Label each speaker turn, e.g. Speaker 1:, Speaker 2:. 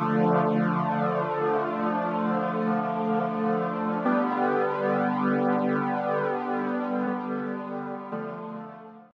Speaker 1: Thank